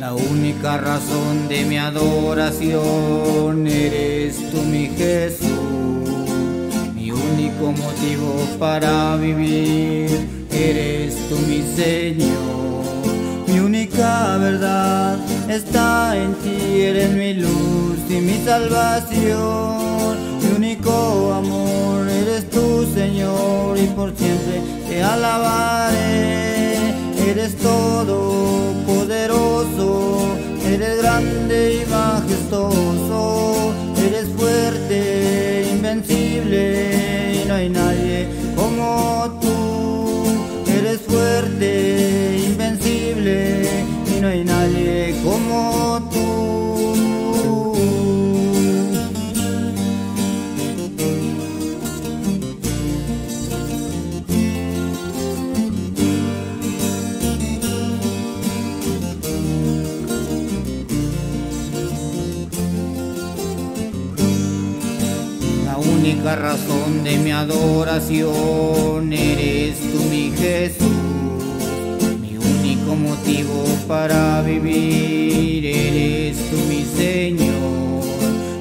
La única razón de mi adoración eres tú mi Jesús, mi único motivo para vivir eres tú mi Señor, mi única verdad está en ti, eres mi luz y mi salvación. Por siempre te alabaré, eres todo poderoso, eres grande y majestuoso, eres fuerte, invencible y no hay nadie como tú, eres fuerte, invencible y no hay nadie única razón de mi adoración eres tú mi Jesús, mi único motivo para vivir eres tú mi Señor,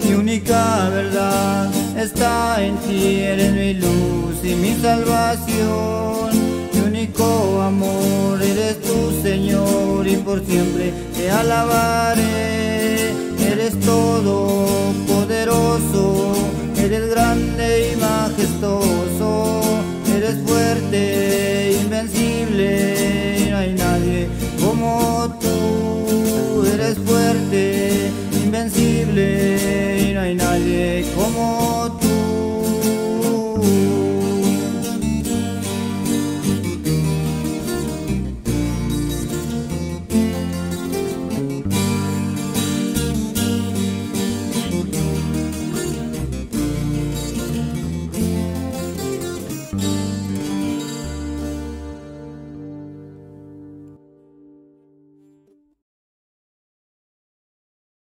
mi única verdad está en ti, eres mi luz y mi salvación, mi único amor eres tú Señor y por siempre te alabaré, eres todo poderoso fuerte, invencible, no hay nadie como tú. Eres fuerte, invencible, no hay nadie como